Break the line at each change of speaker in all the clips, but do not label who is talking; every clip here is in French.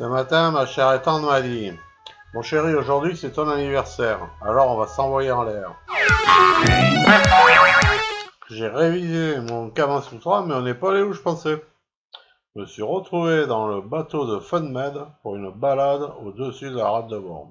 Ce matin, ma chère étante m'a dit Mon chéri, aujourd'hui c'est ton anniversaire, alors on va s'envoyer en l'air. J'ai révisé mon Kama Sutra, mais on n'est pas allé où je pensais. Je me suis retrouvé dans le bateau de FunMed pour une balade au-dessus de la rade de Borne.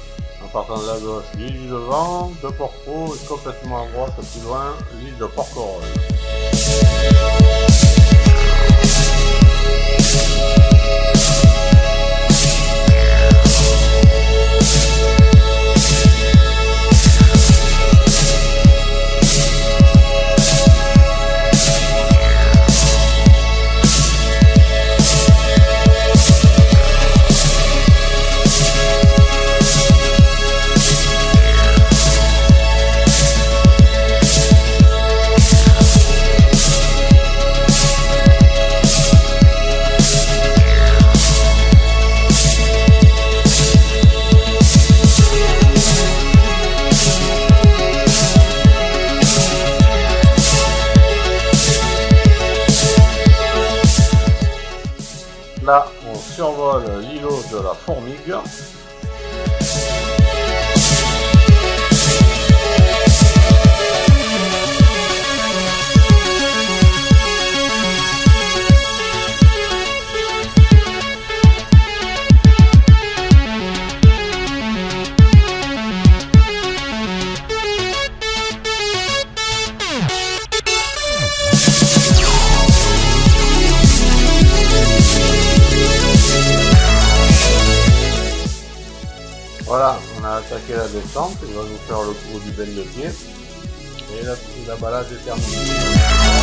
en partant de la gauche l'île du Levant, de Porco et complètement à droite, plus loin, l'île de Porquerolles. Là, on survole l'îlot de la Fourmigue. Voilà, on a attaqué la descente, il va nous faire le coup du bel de pied. Et la, la balade est terminée.